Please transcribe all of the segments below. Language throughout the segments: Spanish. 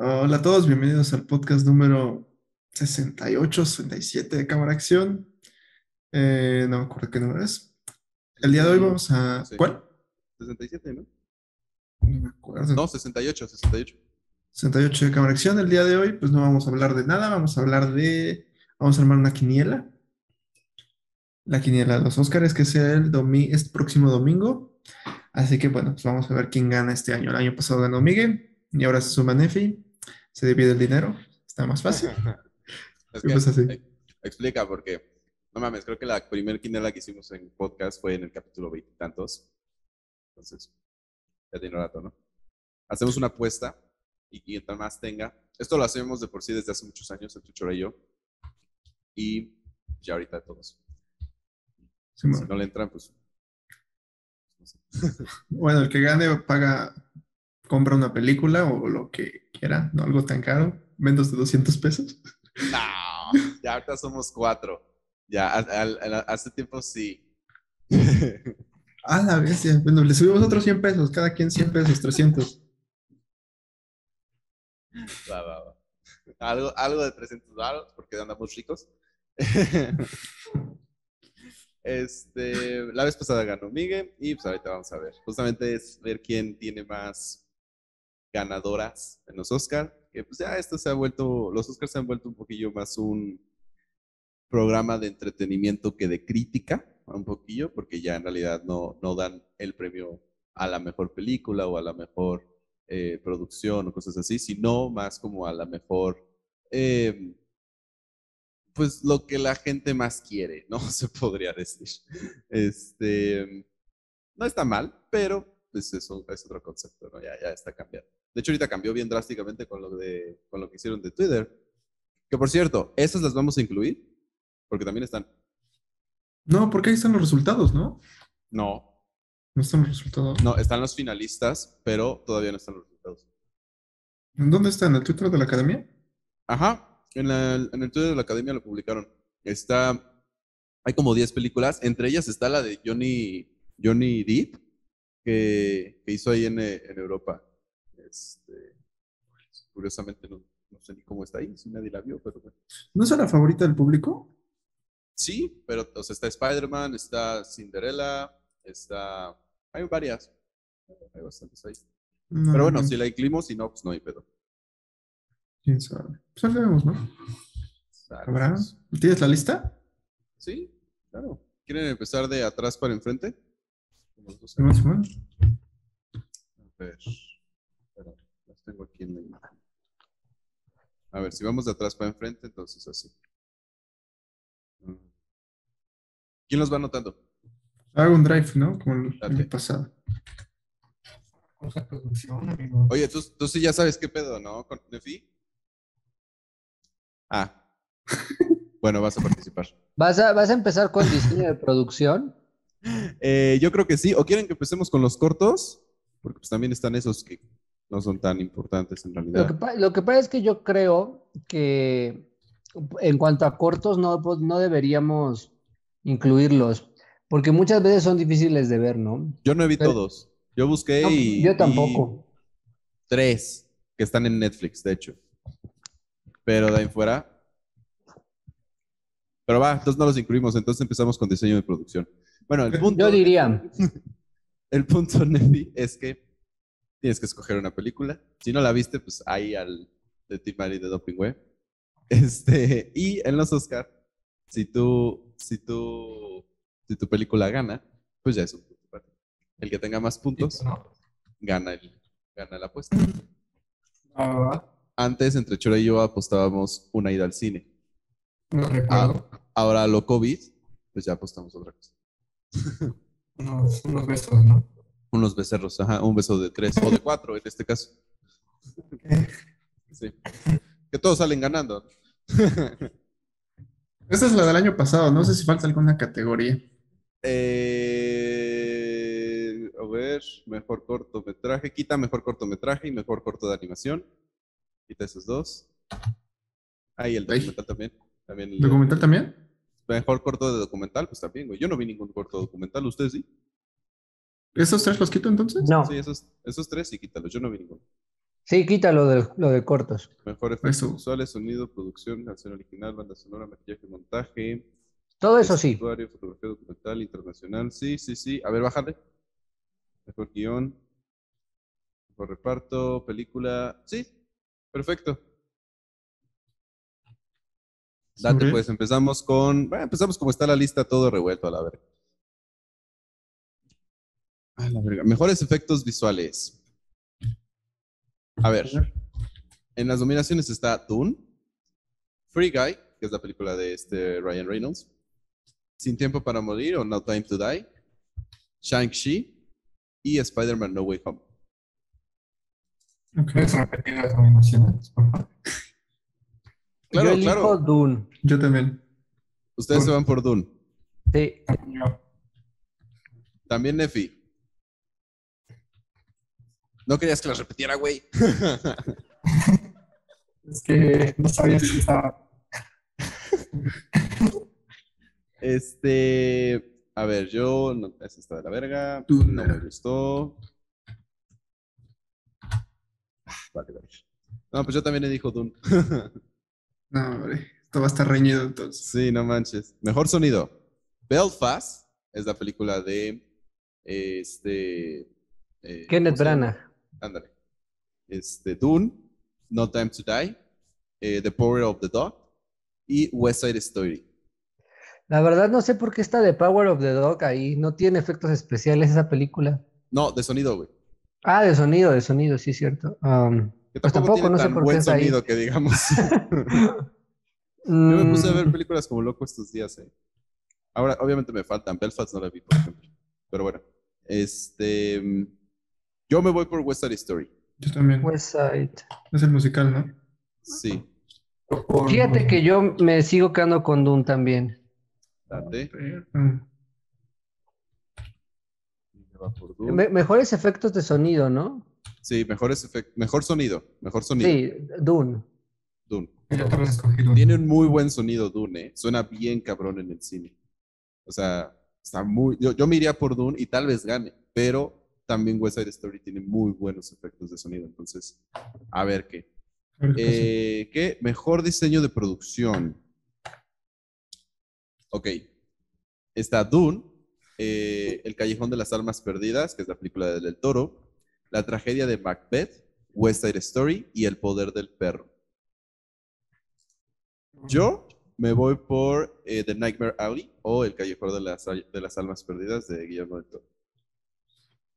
Hola a todos, bienvenidos al podcast número 68, 67 de Cámara Acción. Eh, no me acuerdo qué número es. El día de hoy vamos a... Sí. ¿Cuál? 67, ¿no? No me acuerdo. No, 68, 68. 68 de Cámara Acción. El día de hoy, pues no vamos a hablar de nada, vamos a hablar de... Vamos a armar una quiniela. La quiniela de los Óscares, que es el domi- este próximo domingo. Así que bueno, pues vamos a ver quién gana este año. El año pasado ganó Miguel y ahora se suma Nefi. Se divide el dinero. Está más fácil. Es ¿Qué que, así? eh, explica, porque, no mames, creo que la primer quinela que hicimos en podcast fue en el capítulo veintitantos. Entonces, ya tiene rato, ¿no? Hacemos una apuesta y quien más tenga. Esto lo hacemos de por sí desde hace muchos años, el Chuchora y yo. Y ya ahorita todos. Sí, Si no le entran, pues. Bueno, el que gane paga, compra una película o lo que quiera, no algo tan caro, menos de 200 pesos. No, ya ahorita somos cuatro. Ya, al- al- al- hace tiempo sí. Ah, la bestia. Bueno, le subimos otros 100 pesos, cada quien 100 pesos, 300. Va, va, va. Algo, algo de 300 dólares porque andamos ricos. Este, la vez pasada ganó Miguel y pues ahorita vamos a ver. Justamente es ver quién tiene más ganadoras en los Oscar. Que pues ya esto se ha vuelto, los Oscars se han vuelto un poquillo más un programa de entretenimiento que de crítica, un poquillo, porque ya en realidad no, no dan el premio a la mejor película o a la mejor eh, producción o cosas así, sino más como a la mejor, eh, pues lo que la gente más quiere, ¿no? Se podría decir. Este, no está mal, pero pues eso es otro concepto, ¿no? Ya, ya está cambiando. De hecho, ahorita cambió bien drásticamente con lo, de, con lo que hicieron de Twitter. Que por cierto, esas las vamos a incluir, porque también están. No, porque ahí están los resultados, ¿no? No, No están los resultados. no, están los finalistas, pero todavía no están los resultados. ¿En dónde está? ¿En el Twitter de la academia? Ajá, en, la- en el Twitter de la academia lo publicaron. Está, hay como 10 películas, entre ellas está la de Johnny, Johnny Depp, que, que hizo ahí en, eh, en Europa. Este, curiosamente no, no sé ni cómo está ahí, si nadie la vio, pero bueno. ¿No es la favorita del público? Sí, pero o sea, está Spider-Man, está Cinderella, está... Hay varias. Hay bastantes ahí. No, Pero bueno, no, si la incluimos, si no, pues no hay pedo. ¿Quién sabe? Pues ahí vemos, ¿no? ¿Habrá? ¿Tienes la lista? Sí, claro. ¿Quieren empezar de atrás para enfrente? Simón, Simón. A ver. Espera, las tengo aquí en la A ver, si vamos de atrás para enfrente, entonces así. ¿Quién los va anotando? Hago un drive, ¿no? Como el año pasado. Cosa producción, amigo. Oye, tú, tú sí ya sabes qué pedo, ¿no? Con Nefi. Ah. Bueno, vas a participar. ¿Vas a, vas a empezar con diseño de producción? Eh, yo creo que sí. ¿O quieren que empecemos con los cortos? Porque pues también están esos que no son tan importantes en Lo que, realidad. lo que pasa es que yo creo que en cuanto a cortos no, no deberíamos incluirlos, porque muchas veces son difíciles de ver, ¿no? Yo no vi Pero- todos. Yo busqué No, y yo tampoco. tres que están en Netflix, de hecho. Pero de ahí fuera. Pero va, entonces no los incluimos. Entonces empezamos con diseño de producción. Bueno, el punto, Yo diría, el punto, Nefi, es que tienes que escoger una película. Si no la viste, pues ahí al de Team Mary de Doping Web. Este, y en los Oscar, si tú, si tú, si tu película gana, pues ya es un punto para ti. El que tenga más puntos, ¿no? gana, el, gana la apuesta. Ah, Antes, entre Chora y yo apostábamos una ida al cine. no recuerdo. Ahora lo COVID, pues ya apostamos otra cosa. Unos, unos besos, ¿no? Unos becerros, ajá, un beso de tres o de cuatro en este caso. Sí. Que todos salen ganando. Esta es la del año pasado, no sé si falta alguna categoría. Eh, a ver, mejor cortometraje. Quita mejor cortometraje y mejor corto de animación. Quita esos dos. Ahí el Ay. documental también. también el- ¿Documental también? Mejor corto de documental, pues también, güey. Yo no vi ningún corto documental, ¿ustedes sí? ¿Esos tres los quito entonces? no. Sí, esos, esos tres sí, quítalos. Yo no vi ninguno. Sí, quita lo de, lo de cortos. Mejor efectos Eso. visuales, sonido, producción, canción original, banda sonora, maquillaje, montaje. Todo eso sí. vestuario, fotografía documental, internacional. Sí, sí, sí. A ver, bájale. Mejor guion. Mejor reparto, película. Sí, perfecto. Date, pues empezamos con. Bueno, empezamos como está la lista, todo revuelto a la verga. A la verga. Mejores efectos visuales. A ver. En las nominaciones está Dune, Free Guy, que es la película de este Ryan Reynolds, Sin Tiempo para Morir o No Time to Die, Shang-Chi y Spider-Man No Way Home. Ok. ¿Puedes repetir las nominaciones, por favor? Claro, Yo elijo claro. Dune. Yo también. Ustedes se van por Dune. Sí. Yo. También Nefi. No querías que las repitiera, güey. Es que no sabía si estaba. Este. A ver, yo. No, esa está de la verga. Dune. No me gustó. Ah, Vale, vale. No, pues yo también le dijo Dune. No, hombre. Esto va a estar reñido entonces. Sí, no manches. Mejor sonido. Belfast es la película de este. eh, Kenneth. Branagh. Ándale. Este, Dune, No Time to Die, eh, The Power of the Dog y West Side Story. La verdad no sé por qué está The Power of the Dog ahí. No tiene efectos especiales esa película. No, de sonido, güey. Ah, de sonido, de sonido, sí, cierto. Um, Que Pues tampoco, tampoco, tiene no sé tan qué buen ahí. sonido que digamos. Yo me puse a ver mm, películas como loco estos días, eh. Ahora, obviamente me faltan. Belfast no la vi, por ejemplo. Pero bueno. Este. mm, Yo me voy por West Side Story. Yo también. West Side. Es el musical, ¿no? Sí. por- Fíjate que yo me sigo quedando con Dune también. Date. Mm. Me va por Dune. Me- mejores efectos de sonido, ¿no? Sí, mejores efect- mejor sonido. Mejor sonido. Sí, Dune. Dune. Tiene un muy buen sonido Dune, ¿eh? Suena bien cabrón en el cine. O sea, está muy... Yo, yo me iría por Dune y tal vez gane, pero también West Side Story tiene muy buenos efectos de sonido. Entonces, a ver qué. A ver qué pasa. Eh, ¿Qué? Mejor diseño de producción. Ok. Está Dune, eh, El Callejón de las Almas Perdidas, que es la película de Del Toro, La tragedia de Macbeth, West Side Story y El poder del perro. Yo me voy por eh, The Nightmare Alley o El Callejón de las, de las Almas Perdidas de Guillermo del Toro.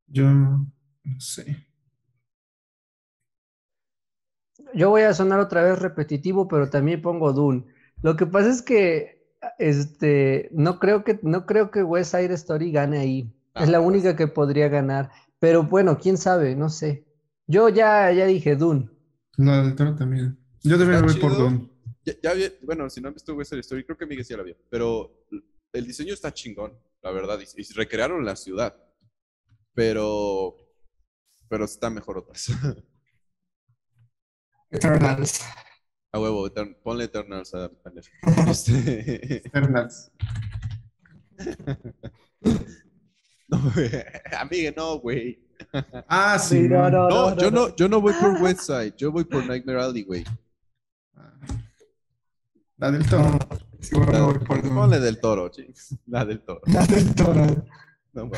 Yo no sé. Yo voy a sonar otra vez repetitivo, pero también pongo Dune. Lo que pasa es que este, no creo que, no creo que West Side Story gane ahí. Ah, Es la pues. única que podría ganar. Pero bueno, quién sabe, no sé. Yo ya, ya dije Dune. La del toro también. Yo también voy por. Dune. Ya, ya vi- bueno, si no han visto West Side Story, creo que Miguel sí la vio, pero el diseño está chingón, la verdad, y, y recrearon la ciudad, pero, pero está mejor otras. Eternals. A huevo, Etern- ponle Eternals a, a. Este, Eternals. no, güey, amigue, no, güey. Ah, sí. Sí, no, no, No, yo no, yo no voy por West Side, yo voy por Nightmare Alley, güey. La del toro. No, seguro me La- voy por Dune. Ponle del toro, chicos. La del toro. La del toro. No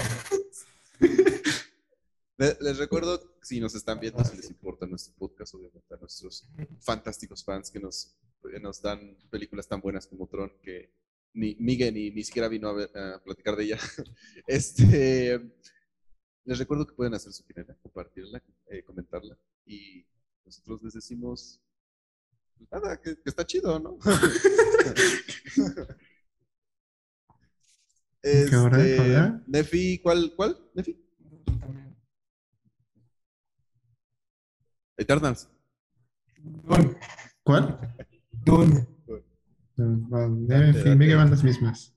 Les recuerdo, si nos están viendo, si les importa nuestro podcast, obviamente, a nuestros fantásticos fans que nos, que nos dan películas tan buenas como Tron, que ni Miguel ni, ni siquiera vino a, ver- a platicar de ella. Este, les recuerdo que pueden hacer su quinela, compartirla, eh, comentarla, y nosotros les decimos, pues nada, que, que está chido, ¿no? ¿Qué hora? Este, ¿Hora? Nefi, ¿cuál? ¿Cuál? Nefi. Eternals. ¿Cuál? Dune. Me van las mismas.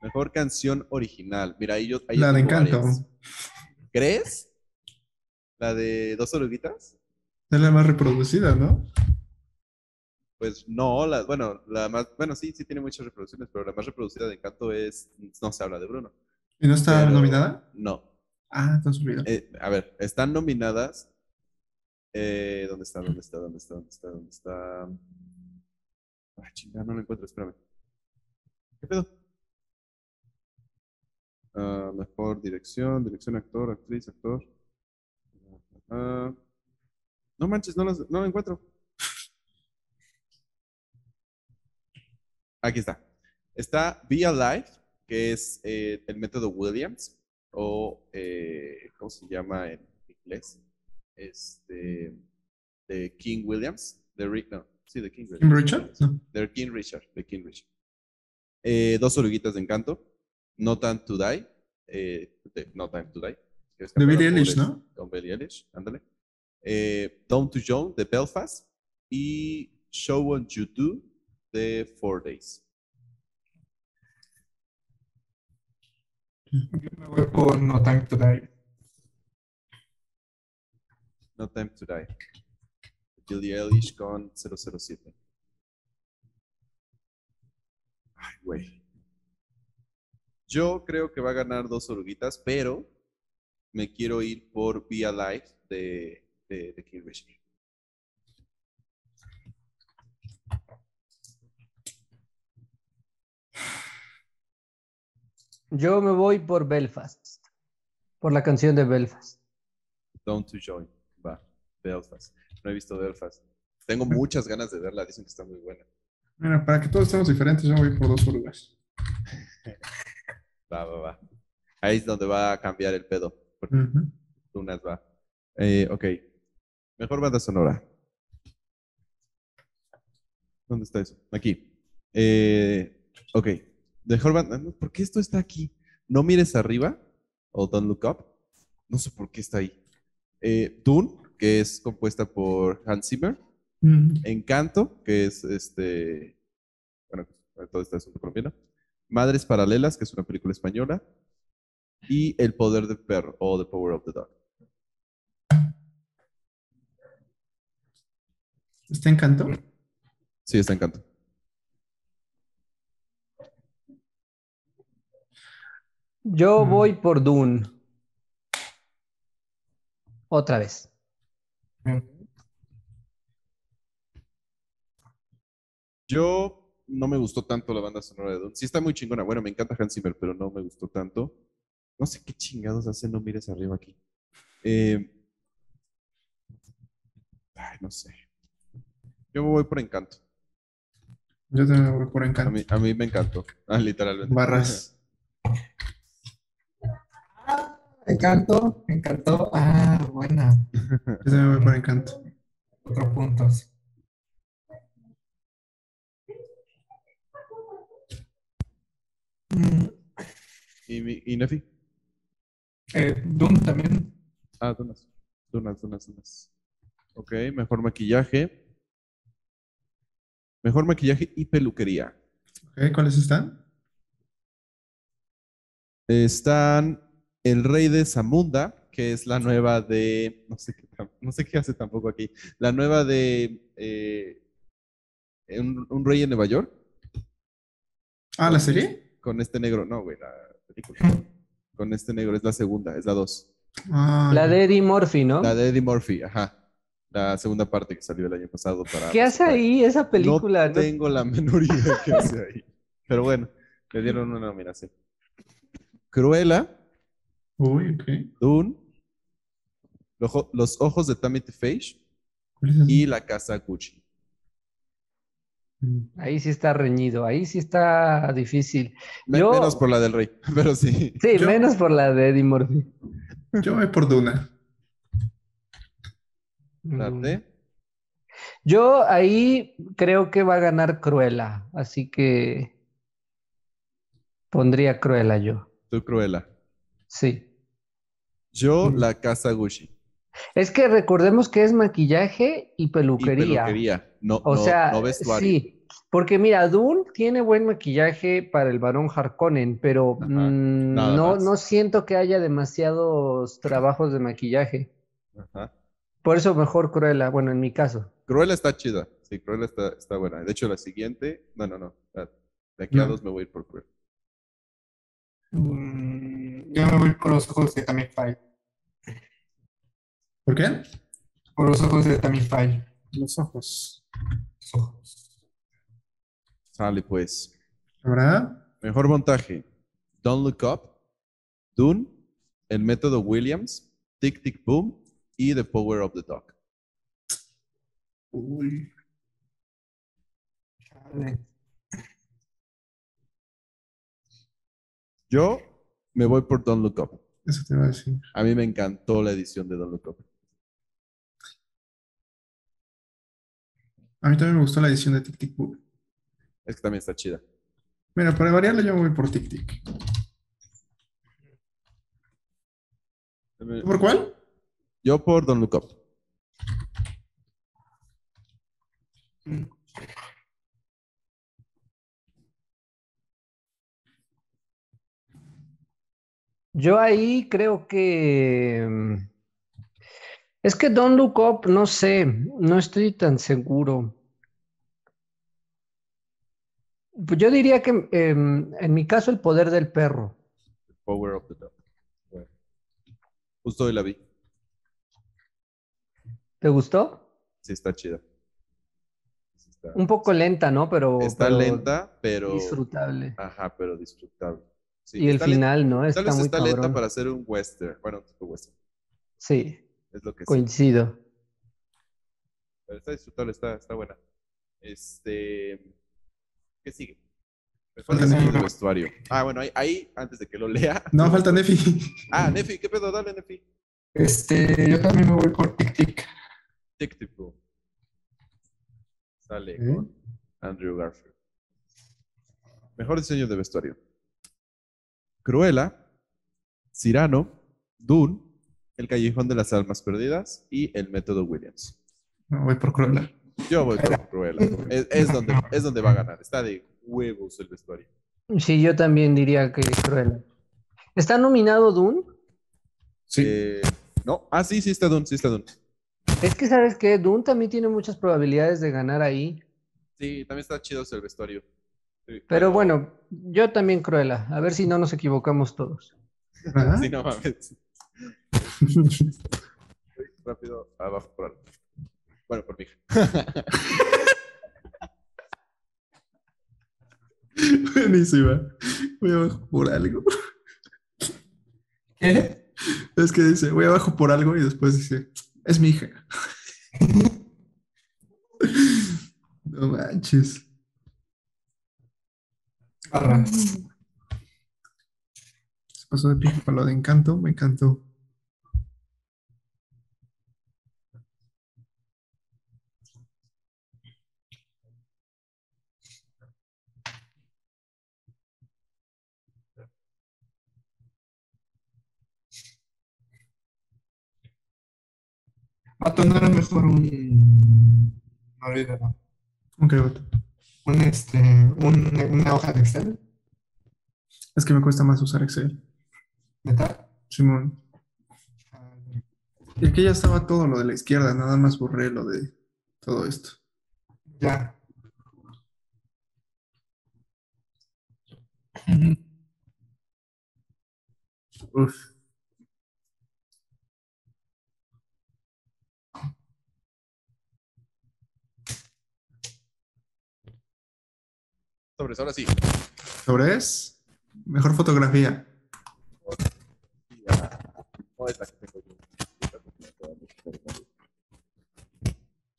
Mejor canción original. Mira, ahí yo. ahí La de Encanto. varias. ¿Crees? ¿La de dos oruguitas? Es la más reproducida, ¿no? Pues no, la, bueno, la más, bueno, sí, sí tiene muchas reproducciones, pero la más reproducida de Encanto es No se habla de Bruno. ¿Y no está Pero- nominada? No. Ah, entonces olvido. Eh, a ver, están nominadas Eh, ¿Dónde está? ¿Dónde está? ¿Dónde está? ¿Dónde está? ¿Dónde está? Ah, chingada, no lo encuentro, espérame. ¿Qué pedo? Ah, mejor dirección, dirección, actor, actriz, actor. Ah, no manches, no, lo encuentro. Aquí está. Está Be Alive, que es eh, el método Williams, o eh, ¿cómo se llama en inglés? Este, de King Williams, de Rick, no, sí, de King Williams. ¿Kim Richard? No. De King Richard, de King Richard. Eh, dos oruguitas de encanto. No Time to Die. eh, de No Time to Die. De Billie Eilish, ¿no? Con Billie Eilish, ándale. Eh, Down to Joan de Belfast. Y Show on You Do de Four Days. Yo me voy por No Time to Die. No Time to Die. Billie Eilish con 007. Ay, güey. Yo creo que va a ganar dos oruguitas, pero me quiero ir por Be Alive de, de, de King Richard. Yo me voy por Belfast. Por la canción de Belfast. Down to Join. Va. Belfast. No he visto Belfast. Tengo muchas ganas de verla. Dicen que está muy buena. Mira, para que todos estemos diferentes, yo voy por dos orugas. Va, va, va. Ahí es donde va a cambiar el pedo. Porque Ujú. Tunas va. Eh, ok. Mejor banda sonora. ¿Dónde está eso? Aquí. Eh, ok. Mejor banda. ¿Por qué esto está aquí? No mires arriba. O Don't Look Up. No sé por qué está ahí. Eh, Dune, que es compuesta por Hans Zimmer. Ujú. Encanto, que es este. Bueno, todo este asunto colombiano. Madres Paralelas, que es una película española. Y El Poder del Perro, o The Power of the Dog. ¿Está Encanto? Sí, está Encanto. Yo Mm. voy por Dune. Otra vez. Yo no me gustó tanto la banda sonora de Dune. Sí está muy chingona. Bueno, me encanta Hans Zimmer, pero no me gustó tanto. No sé qué chingados hace No mires arriba aquí. Eh, ay, no sé. Yo me voy por Encanto. Yo también voy por A Encanto. mí, a mí me encantó. Ah, literalmente. Barras. Me encantó, me encantó. Ah, buena. Yo también voy por Encanto. Cuatro puntos. ¿Y, y Nefi? eh, Doom también. Ah, Dunas. Dunas, Dunas, Dunas. Ok, mejor maquillaje. Mejor maquillaje y peluquería. Ok, ¿Cuáles están? Están El Rey de Zamunda, que es la nueva de. No sé qué, tam- no sé qué hace tampoco aquí. La nueva de. eh, un, un Rey en Nueva York. Ah, ¿la serie? Con este negro. No, güey, la película. Con este negro, es la segunda, es la dos. Ah, La de Eddie Murphy, ¿no? La de Eddie Murphy, ajá. La segunda parte que salió el año pasado para. ¿Qué hace ahí esa película? No no? tengo la menor idea qué hace ahí. Pero bueno, le dieron una nominación. Cruella, Uy, ok. Dune, Los, Ojo- Los ojos de Tammy Face ¿Cuál es ese? y La casa Gucci. Mm. Ahí sí está reñido, ahí sí está difícil. Me- Yo- Menos por la del rey, pero sí. Sí, Yo- menos por la de Eddie Murphy. Yo voy por Duna. Date. Yo ahí creo que va a ganar Cruella, así que pondría Cruella yo. Tú, Cruella. Sí. Yo, Mm. La casa Gucci. Es que recordemos que es maquillaje y Y peluquería. No, O no, sea, no vestuario. sí, porque mira, Dune tiene buen maquillaje para el varón Harkonnen, pero Ajá, mm, no, más. no siento que haya demasiados trabajos de maquillaje. Ajá. Por eso mejor Cruella, bueno, en mi caso. Cruella está chida. Sí, Cruella está, está buena. De hecho, la siguiente. No, no, no. De aquí a No. dos me voy a ir por Cruella. Mm, yo me voy por los ojos de Tammy Faye. ¿Por qué? Por los ojos de Tammy Faye. Los ojos. Los ojos. Sale pues. ¿Habrá? Mejor montaje. Don't Look Up, Dune, El Método Williams, Tic Tic Boom y The Power of the Dog. Uy. Yo me voy por Don't Look Up. Eso te iba a decir. A mí me encantó la edición de Don't Look Up. A mí también me gustó la edición de Tic Tic Boom. Es que también está chida. Mira, para variarle yo me voy por Tic Tic. ¿Tú ¿Por cuál? Yo por Don't Look Up. Yo ahí creo que mm, es que Don't Look Up, no sé, no estoy tan seguro. Pues yo diría que em, en mi caso el poder del perro. Power of the Dog. Bueno. Justo hoy la vi. ¿Te gustó? Sí, está chida. Sí está, Un poco lenta, ¿no? Pero, está pero lenta, pero. disfrutable. Ajá, pero disfrutable. Sí, Y el lenta- final, ¿no? Tal Está vez muy está lenta para hacer un western. Bueno, un tipo western. Sí, Es lo que sí. coincido. Pero está disfrutable, está, está buena. Este. ¿Qué sigue? Me falta el de vestuario. Ah, bueno, ahí, ahí, antes de que lo lea. No, falta Nefi. Ah, Nefi, ¿qué pedo? Dale, Nefi. Este, yo también me voy por Tic Tic. Tic Tic Boom. Sale con Andrew Garfield. Mejor diseño de vestuario. Cruella, Cyrano, Dune, El Callejón de las Almas Perdidas y El Método Williams. No, voy por Cruella. Yo voy por Cruella. Es, es donde, es donde va a ganar. Está de huevos el vestuario. Sí, yo también diría que Cruella. ¿Está nominado Dune? Sí. Eh, no, ah, sí, sí está Dune, sí está Dune. Es que, ¿sabes qué? Dune también tiene muchas probabilidades de ganar ahí. Sí, también está chido el vestuario. Sí, Pero bueno, yo también Cruella. A ver si no nos equivocamos todos. ¿Verdad? Sí, no mames. Voy rápido abajo por algo. Bueno, por mi hija. Buenísima. Voy abajo por algo. ¿Qué? Es que dice, voy abajo por algo y después dice, es mi hija. No manches. Barras. Se pasó de pico para lo de encanto, me encantó. Vato, no era mejor un. No olvídalo. Ok, vato. Un, este, un- una hoja de Excel. Es que me cuesta más usar Excel. ¿Neta? Simón. Y aquí ya estaba todo lo de la izquierda, nada más borré lo de todo esto. Ya. Uf. Sobres, ahora sí. Sobre es mejor fotografía.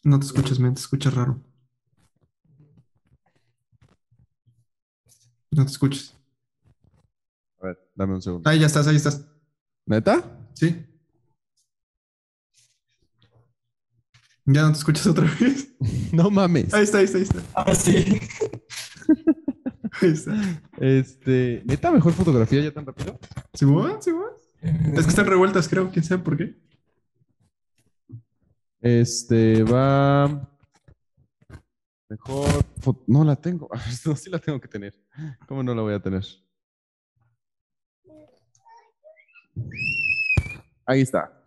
No te escuchas, men, te escuchas raro. No te escuchas. A ver, dame un segundo. Ahí ya estás, ahí estás. ¿Neta? Sí. Ya no te escuchas otra vez. No mames. Ahí está, ahí está, ahí está. Ah, sí. Este, ¿neta mejor fotografía ya tan rápido? ¿Simón? ¿Simón? Es que están revueltas, creo. ¿Quién sabe por qué? Este, va. Mejor. No la tengo. No, sí la tengo que tener. ¿Cómo no la voy a tener? Ahí está.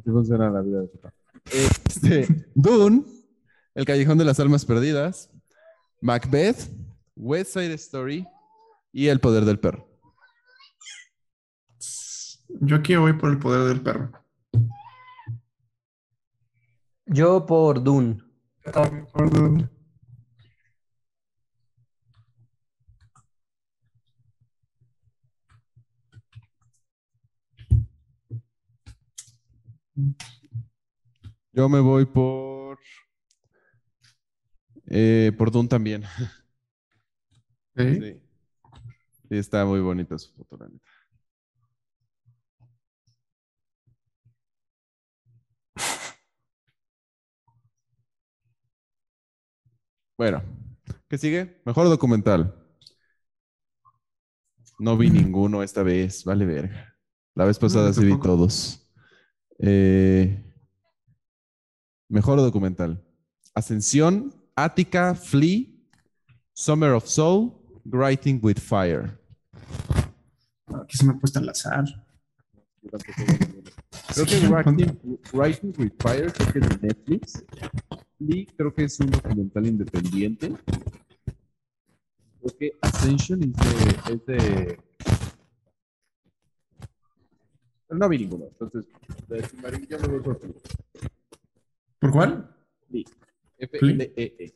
Así funciona la vida de papá. Este, Dune, El Callejón de las Almas Perdidas, Macbeth, West Side Story, Y El poder del perro. Yo aquí voy por el poder del perro. Yo por Dune. Yo por Dune. Yo me voy por. eh, por Dune también. Ok. Sí. Sí, está muy bonita su foto, la neta. Bueno, ¿qué sigue? Mejor documental. No vi ninguno esta vez, vale verga. La vez pasada sí vi todos. Eh, mejor documental. Ascensión, Attica, Flea, Summer of Soul, Writing with Fire. Aquí se me ha puesto al azar. Creo que Writing, Writing with Fire creo que es de Netflix. Flea creo que es un documental independiente. Creo que Ascension es de... Es de... Pero no vi ninguno. Entonces, de Silmarillion yo me voy por Flea. ¿Por cuál? F-L-E-E.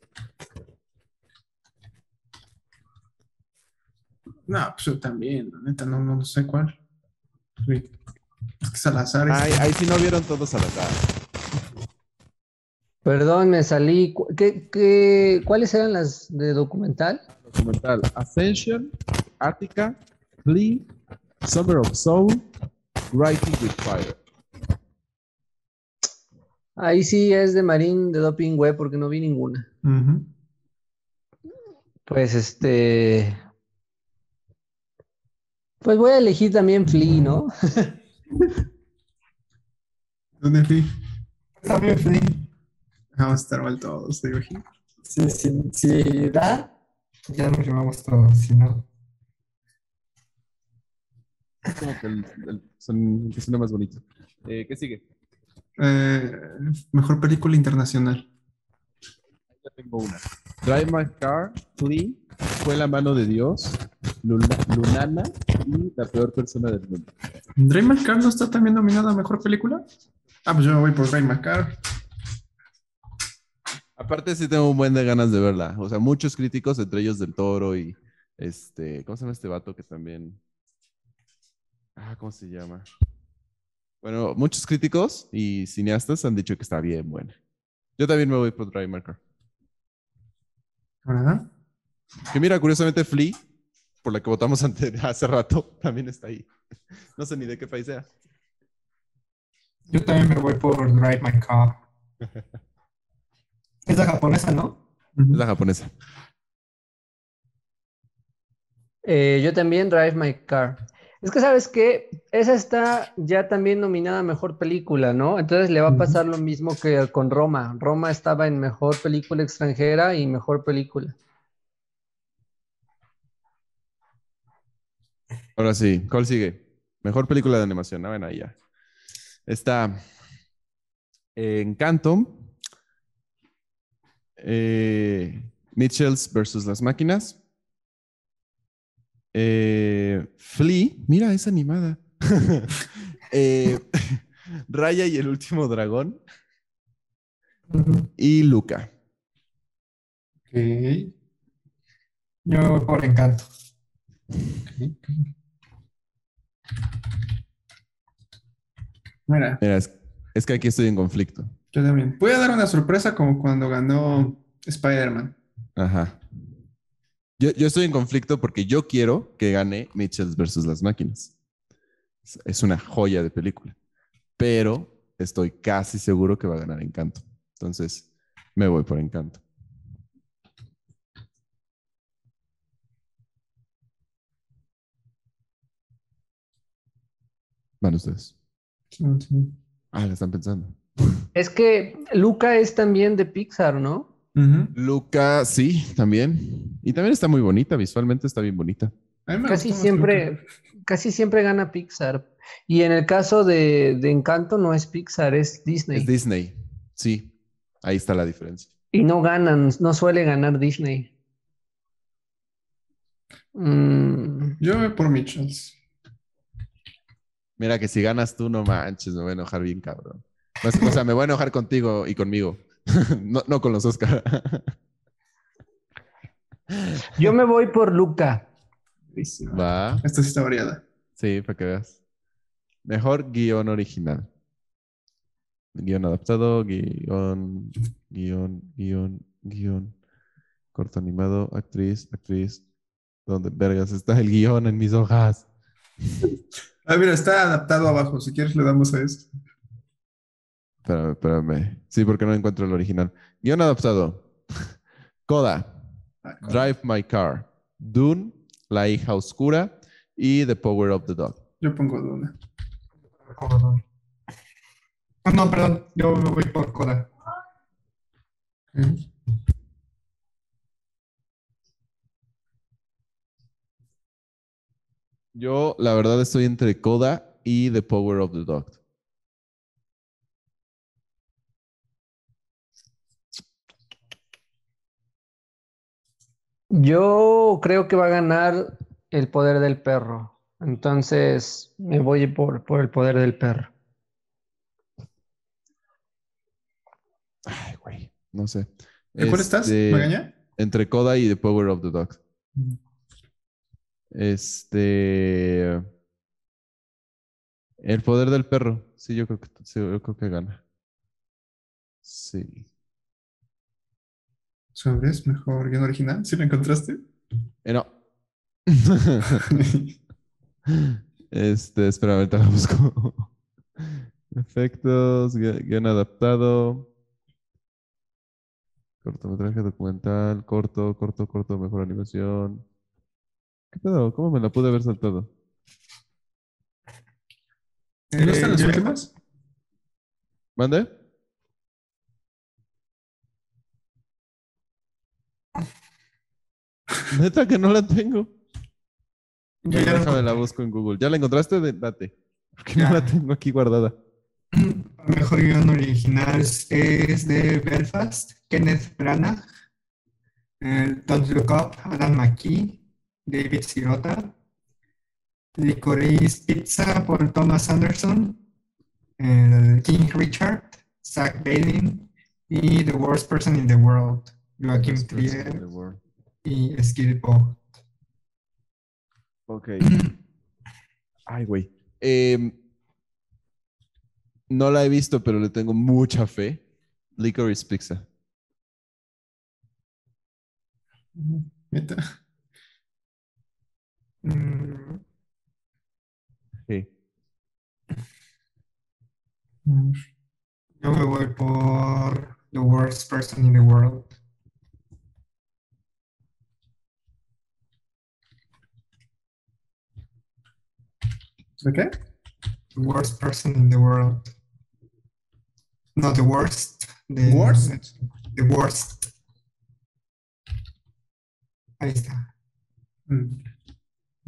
No, pues yo también, la neta, no, no sé cuál. Sí. Es que es al azar. es- Ay, ahí sí no vieron todos al azar. Perdón, me salí. ¿Qué, qué, cuáles eran las de documental? Documental Ascension, Attica, Flea, Summer of Soul, Writing with Fire. Ahí sí es de Marín de Doping Web porque no vi ninguna. Pues este. Pues voy a elegir también Flea, ¿no? ¿Dónde fui? También Flea. Vamos a estar mal todos, te imagino. Si da, ya nos llevamos todos. Si no, Como que el, el, son, el que suena más bonito. Eh, ¿Qué sigue? Eh, mejor película internacional. Ya tengo una. Drive My Car, Flea, Fue la mano de Dios, Luna- Lunana y La peor persona del mundo. ¿Drive My Car no está también nominada a mejor película? Ah, pues yo me voy por Drive My Car. Aparte sí tengo un buen de ganas de verla. O sea, muchos críticos, entre ellos del Toro y este, ¿cómo se llama este vato que también? Ah, ¿cómo se llama? Bueno, muchos críticos y cineastas han dicho que está bien buena. Yo también me voy por Drive My Car. ¿Verdad? Que mira, curiosamente Flea, por la que votamos ante, hace rato, también está ahí. No sé ni de qué país sea. yo también me voy por Drive My Car. Es la japonesa, ¿no? Es la japonesa. Eh, yo también Drive My Car. Es que, ¿sabes qué? Esa está ya también nominada a Mejor Película, ¿no? Entonces le va a pasar lo mismo que con Roma. Roma estaba en Mejor Película Extranjera y Mejor Película. Ahora sí, ¿cuál sigue? Mejor película de animación. Ah, bueno, ahí ya. Está eh, Encanto, eh, Mitchells versus las máquinas, eh, Flea, mira, es animada. Eh, Raya y el último dragón y Luca. Ok. Yo voy por Encanto. Mira, Mira, es, es que aquí estoy en conflicto. yo también. Voy a dar una sorpresa como cuando ganó Spider-Man. Ajá. Yo, yo estoy en conflicto porque yo quiero que gane Mitchells versus las máquinas. Es- Es una joya de película. Pero estoy casi seguro que va a ganar Encanto. Entonces, me voy por Encanto. Van ustedes. Ah, la están pensando. Es que Luca es también de Pixar, ¿no? Luca, sí, también. Y también está muy bonita, visualmente está bien bonita. Casi siempre, Luca. casi siempre gana Pixar. Y en el caso de, de Encanto no es Pixar, es Disney. Es Disney, sí. Ahí está la diferencia. Y no ganan, no suele ganar Disney. Mm, Yo voy por Mitchells. Mira que si ganas tú, no manches, me voy a enojar bien, cabrón. Pues, O sea, me voy a enojar contigo y conmigo. no, no con los Oscar. yo me voy por Luca. Buenísimo. Va. Esta sí está variada. Sí, para que veas. Mejor guion original. Guión adaptado, guion, guion, guion, guion. Corto animado, actriz, actriz. ¿Dónde vergas está el guion en mis hojas? Ah, mira, está adaptado abajo. Si quieres, le damos a esto. Espérame, espérame. Sí, porque no encuentro el original. Guión adaptado. Coda. Ah, Drive My Car. Dune. La hija oscura. Y The Power of the Dog. Yo pongo. Coda. Ah, no, perdón, yo me voy por Coda. Yo, la verdad, estoy entre Coda y The Power of the Dog. Yo creo que va a ganar el poder del perro. Entonces me voy por, por el poder del perro. Ay, güey. No sé. ¿En cuál estás? Este, ¿Magaña? Entre Coda y The Power of the Dog. Este. El poder del perro. Sí, yo creo que, sí, yo creo que gana. Sí. ¿Sobres? ¿Mejor guion original? ¿Sí lo encontraste? Eh, no. Este, espera, ahorita la busco. Efectos, gui- guion adaptado. Cortometraje documental, corto, corto, corto, mejor animación. ¿Qué pedo? ¿Cómo me la pude haber saltado? ¿No están las yo- últimas? ¿Mande? Neta que no la tengo. Yo ya déjame la busco en Google. ¿Ya la encontraste? Date. Porque no la tengo aquí guardada. Mejor guion original es de Belfast, Kenneth Branagh, eh, Don't Look Up, Adam McKee, David Sirota, Licorice Pizza por Thomas Anderson, King Richard, Zach Bailey y The Worst Person in the World, Joaquim Trier. Y Bow. Ok. Ay, güey. Em, no la he visto, pero le tengo mucha fe. Licorice Pizza. Neta. Mm, Sí. Yo me voy por The Worst Person in the World. ¿De qué? The worst person in the world. No, the worst. The Worst? The worst. Ahí está. Mm.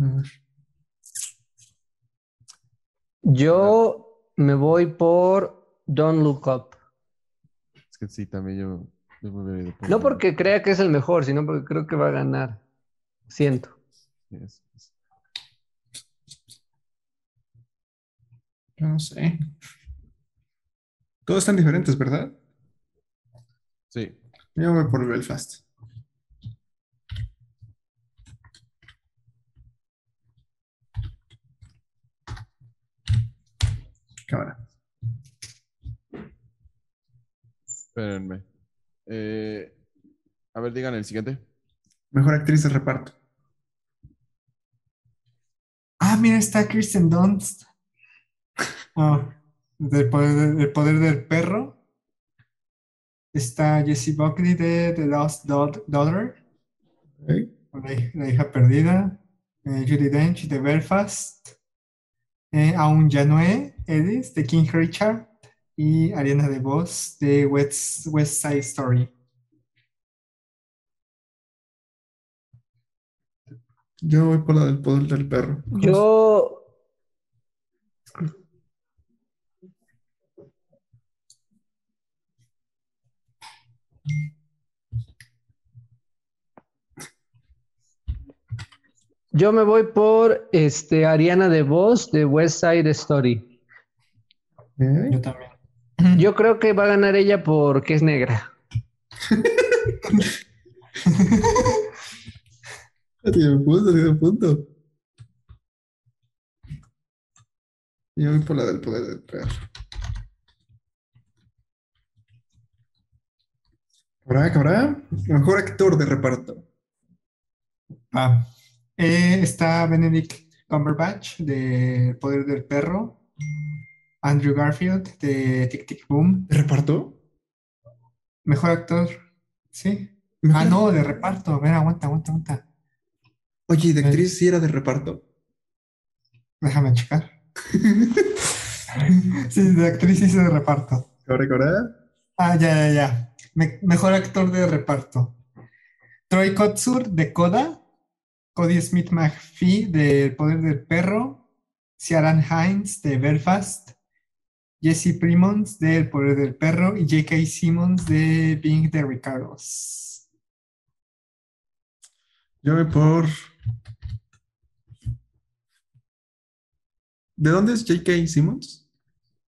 A ver. Yo me voy por Don't Look Up. Es que sí, también yo, yo me ido por No porque crea que es el mejor, sino porque creo que va a ganar. Siento. Yes, yes. Yo no sé. Todos están diferentes, ¿verdad? Sí. Yo voy por Belfast. Cámara. Espérenme. Eh, a ver, digan el siguiente. Mejor actriz de reparto. Ah, mira, está Kristen Dunst. Ah, del poder, del poder del perro. Está Jessie Buckley de The Lost Daugh- Daughter. La, hij- la hija perdida. Eh, Judi Dench de Belfast. Eh, Aun Janue Ellis de King Richard. Y Ariana DeVos de West, West Side Story. Yo voy por la del poder del perro. Yo. Yo me voy por este, Ariana DeVos de West Side Story. Yo también. Yo creo que va a ganar ella porque es negra. Tiene punto, tiene punto. Yo voy por la del poder del perro. Cabrá, cabrá. Mejor actor de reparto. Ah, eh, está Benedict Cumberbatch de El Poder del Perro. Andrew Garfield de Tic Tic Boom. ¿De reparto? Mejor actor. ¿Sí? Mejor- Ah, no, de reparto. A ver, aguanta, aguanta, aguanta. Oye, ¿y de actriz sí era de reparto? Déjame checar. Sí, de actriz hizo de reparto. Cabrá, cabrá. Ah, ya, ya, ya. Me- mejor actor de reparto. Troy Kotsur de Coda. Cody Smith McPhee de El Poder del Perro. Ciaran Hines de Belfast. Jesse Primons de El Poder del Perro. Y J.K. Simmons de Being the Ricardos. Yo voy por. ¿De dónde es J.K. Simmons?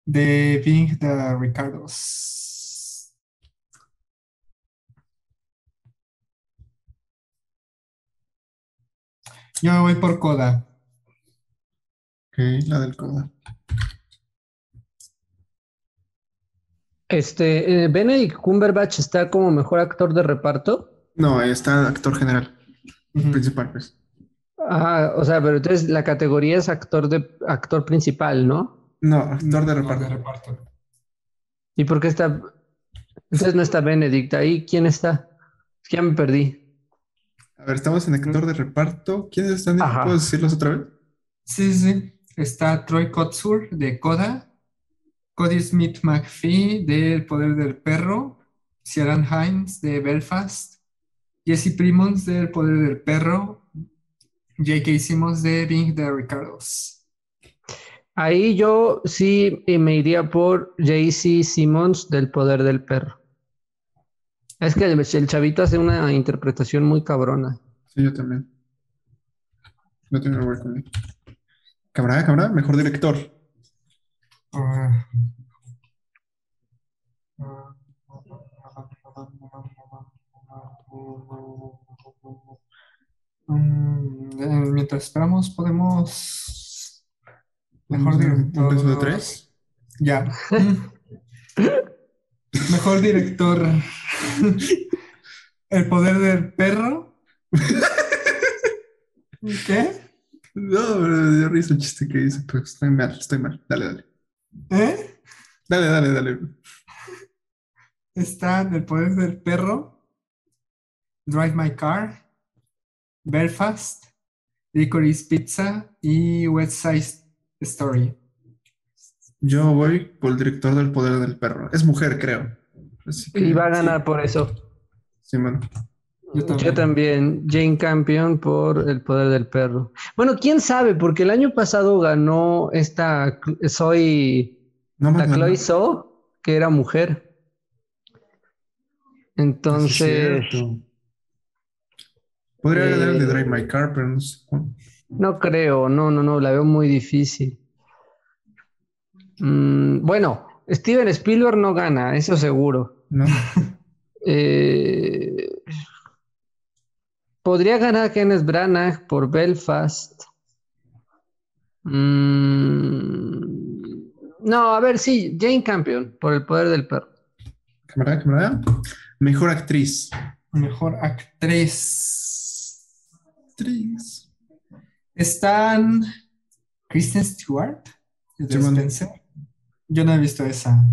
De Being the Ricardos. Yo me voy por Coda. Ok, la del coda. Este, eh, Benedict Cumberbatch está como mejor actor de reparto. No, está actor general, principal, pues. Ah, o sea, pero entonces la categoría es actor de actor principal, ¿no? No, actor de No, reparto. reparto. ¿Y por qué está? Entonces no está Benedict ahí. ¿Quién está? Es que ya me perdí. Ver, estamos en actor de reparto. ¿Quiénes están? Ajá. ¿Puedo decirlos otra vez? Sí, sí. Está Troy Kotsur de Coda, Cody Smith McPhee de El Poder del Perro, Ciaran Hines de Belfast, Jesse Primons de El Poder del Perro, J.K. Simmons de Being the Ricardos. Ahí yo sí me iría por JC Simmons del Poder del Perro. Es que el, el chavito hace una interpretación muy cabrona. Sí, yo también. No tengo ver con él. Cabrá, cabrá, mejor director. Mm, eh, Mientras esperamos, podemos. Mejor ¿Un- director. ¿Un beso de tres? Ya. Mejor director. El poder del perro. ¿Qué? No, pero me dio risa el chiste que hice, pero estoy mal, estoy mal. Dale, dale. ¿Eh? Dale, dale, dale. Está El poder del perro. Drive My Car. Belfast. Licorice Pizza. Y West Side Story. Yo voy por el director del poder del perro. Es mujer, creo. Así que, Y va a ganar por eso. sí, mano. Yo también. Yo también, Jane Campion por El Poder del Perro. Bueno, quién sabe, porque el año pasado ganó esta Soy No la Chloe So, que era mujer. Entonces, Podría Eh, ganar el de Drive My Car, pero no sé cuándo. no creo, no, no, no, la veo muy difícil. Mm, bueno, Steven Spielberg no gana, eso seguro. ¿No? Eh, podría ganar Kenneth Branagh por Belfast. Mm, no, a ver, sí, Jane Campion por el poder del perro. Camarada, camarada. Mejor actriz. Mejor actriz. Actriz. Están Kristen Stewart. Yo no he visto esa.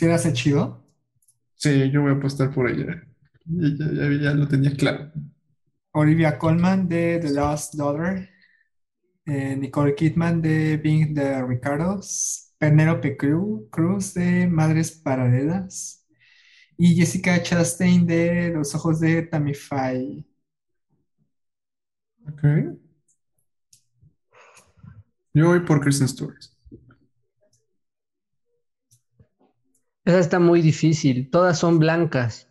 ¿Sí la hace chido? Sí, yo voy a apostar por ella. Ya, ya- lo tenía claro. Olivia Colman de The Lost Daughter. eh, Nicole Kidman de Being the Ricardos. Penelope Cru- Cruz de Madres Paralelas. Y Jessica Chastain de Los Ojos de Tamify. Ok. Yo voy por Kristen Stewart. Esa está muy difícil, todas son blancas.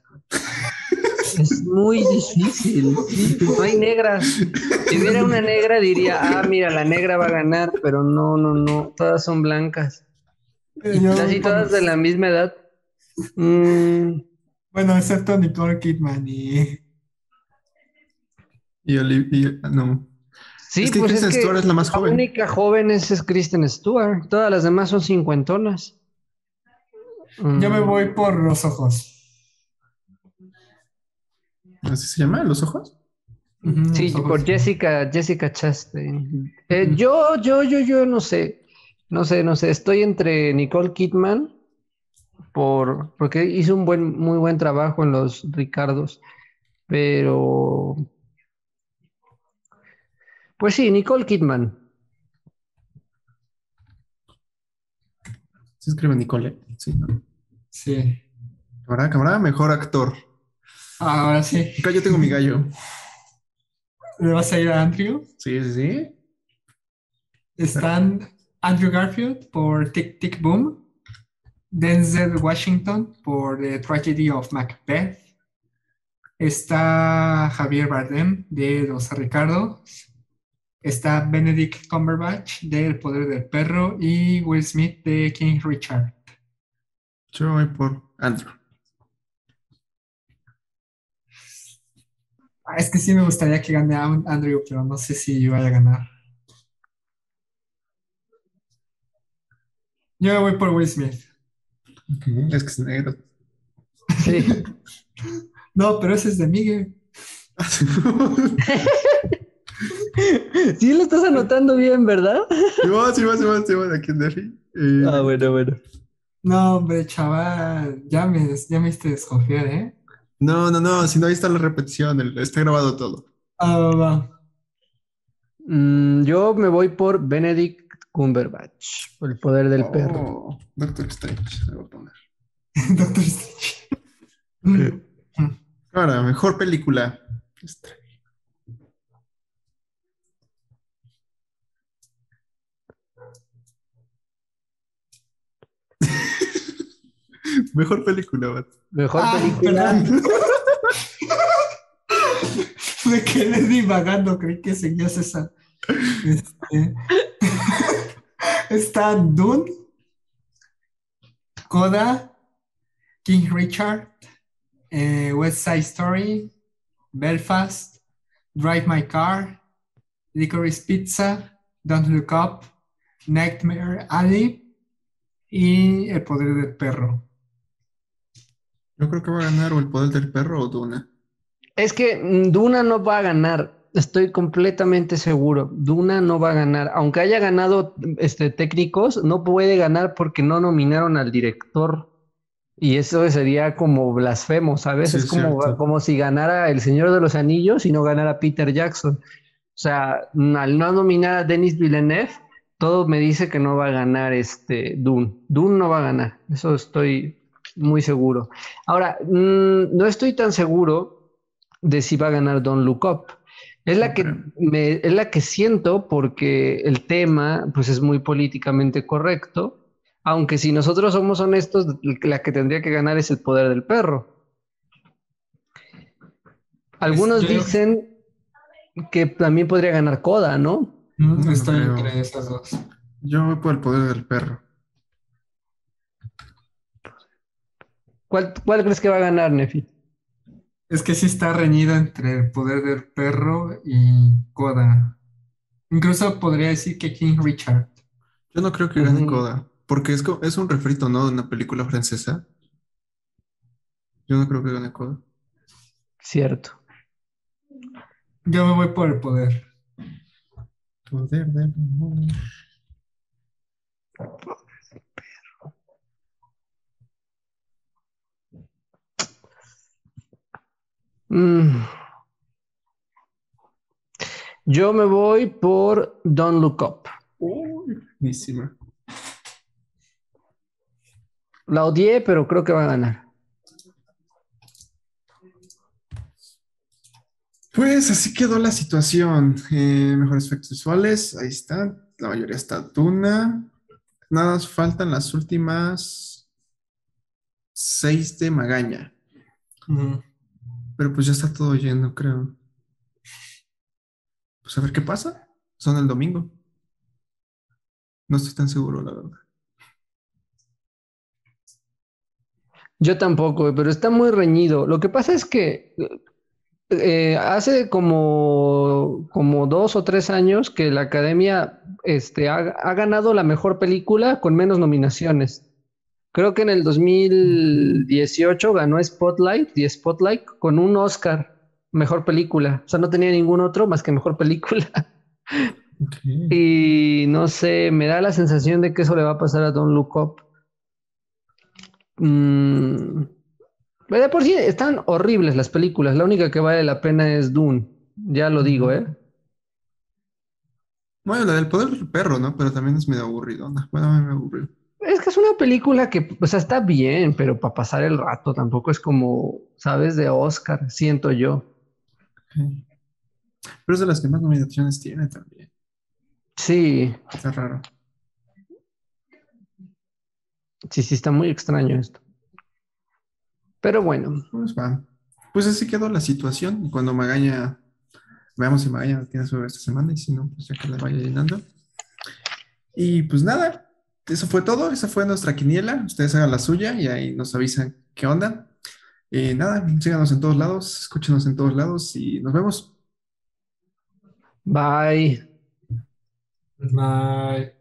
Es muy difícil. No hay negras. Si hubiera una negra diría, ah, mira, la negra va a ganar, pero no, no, no. Todas son blancas. Y casi todas de la misma edad. Mm, Bueno, excepto Nicole Kidman y... Y Olivia, no. sí, es que pues Kristen es que Stewart es la más la joven. única joven es, es Kristen Stewart. Todas las demás son cincuentonas. Yo me Mm, voy por los ojos. ¿Así se llama? ¿Los ojos? Sí, los ojos. por Jessica, Jessica Chastain. Eh, yo, yo, yo, yo no sé. No sé, no sé. Estoy entre Nicole Kidman por, porque hizo un buen, muy buen trabajo en los Ricardos. Pero. Pues sí, Nicole Kidman. Se escribe Nicole. Sí, ¿no? Sí. Camarada, camarada, mejor actor. Ahora sí. Acá yo tengo mi gallo. ¿Le vas a ir a Andrew? Sí, sí, sí. Están Andrew Garfield por Tick Tick Boom, Denzel Washington por The Tragedy of Macbeth, está Javier Bardem de Los Ricardo, está Benedict Cumberbatch de El Poder del Perro y Will Smith de King Richard. Yo voy por Andrew. Ah, es que sí me gustaría que gane a Andrew, pero no sé si vaya a ganar. Yo me voy por Will Smith. Es que es negro. Sí. No, pero ese es de Miguel. Sí, lo estás anotando bien, ¿verdad? Sí, va, sí, va, sí, va, sí, va, aquí en Derry. Eh, Ah, bueno, bueno. No, hombre, chaval, ya me, ya me hiciste desconfiar, ¿eh? No, no, no, si no, ahí está la repetición, el- está grabado todo. Ah, va, va. Mm, yo me voy por Benedict Cumberbatch, por el poder del perro. Oh, Doctor Strange, se lo voy a poner. Doctor Strange. Ahora, mejor película. Esta. Mejor película, vato. Mejor Ah, película. Me quedé divagando, creí que seguías esa. Este, Está Dune, Coda, King Richard, eh, West Side Story, Belfast, Drive My Car, Licorice Pizza, Don't Look Up, Nightmare Alley y El Poder del Perro. Yo creo que va a ganar o El Poder del Perro o Duna. Es que mm, Duna no va a ganar. Estoy completamente seguro. Duna no va a ganar. Aunque haya ganado este, técnicos, no puede ganar porque no nominaron al director. Y eso sería como blasfemo, ¿sabes? Sí, es como, cierto. como si ganara El Señor de los Anillos y no ganara Peter Jackson. O sea, mm, al no nominar a Denis Villeneuve, todo me dice que no va a ganar este Dune. Dune no va a ganar. Eso estoy muy seguro. Ahora, mm, no estoy tan seguro de si va a ganar Don't Look Up. Es la que me, es la que siento porque el tema pues es muy políticamente correcto, aunque si nosotros somos honestos, la que tendría que ganar es el poder del perro. Algunos yo- dicen que también podría ganar Coda, ¿no? No Estoy entre esas dos. Yo voy por El Poder del Perro. ¿Cuál, cuál crees que va a ganar, Nefi? Es que sí está reñida entre el poder del perro y Coda. Incluso podría decir que King Richard. Yo no creo que gane. Coda, porque es, es un refrito, ¿no? De una película francesa. Yo no creo que gane Coda. Cierto. Yo me voy por el poder. Poder del amor. Mm. Yo me voy por Don't Look Up. Uy, buenísima. La odié, pero creo que va a ganar. Pues así quedó la situación. Eh, mejores efectos visuales, ahí está. La mayoría está Duna. Nada más faltan las últimas seis de Magaña. Pero pues ya está todo lleno, creo. Pues a ver qué pasa. Son el domingo. No estoy tan seguro, la verdad. Yo tampoco, pero está muy reñido. Lo que pasa es que eh, hace como, como dos o tres años que la academia este, ha, ha ganado la mejor película con menos nominaciones. Creo que en el 2018 ganó Spotlight y Spotlight con un Oscar, mejor película. O sea, no tenía ningún otro más que mejor película. Y no sé, me da la sensación de que eso le va a pasar a Don't Look Up. Mm, de por sí están horribles las películas. La única que vale la pena es Dune. Ya lo digo, ¿eh? Bueno, la del poder del perro, ¿no? Pero también es medio aburrido. ¿no? Bueno, a mí me aburrió. Es que es una película que, o sea, está bien, pero para pasar el rato tampoco es como, ¿sabes? De Oscar, siento yo. Pero es de las que más nominaciones tiene también. Sí, Está raro. sí, sí, está muy extraño esto. Pero bueno, Pues va. Pues así quedó la situación. Y cuando Magaña, veamos si Magaña tiene su esta semana y si no, pues ya que la vaya llenando. Y pues nada, eso fue todo. Esa fue nuestra quiniela. Ustedes hagan la suya y ahí nos avisan qué onda. Y nada, síganos en todos lados, escúchenos en todos lados y nos vemos. bye. Bye.